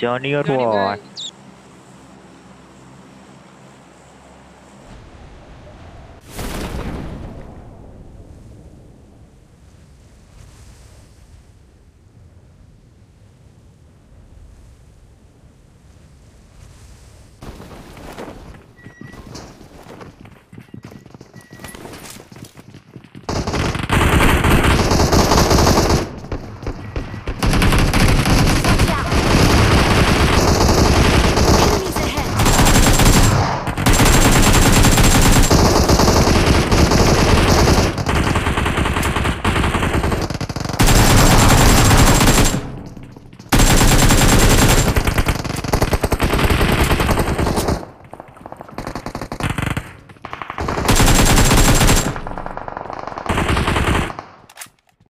Johnny or what?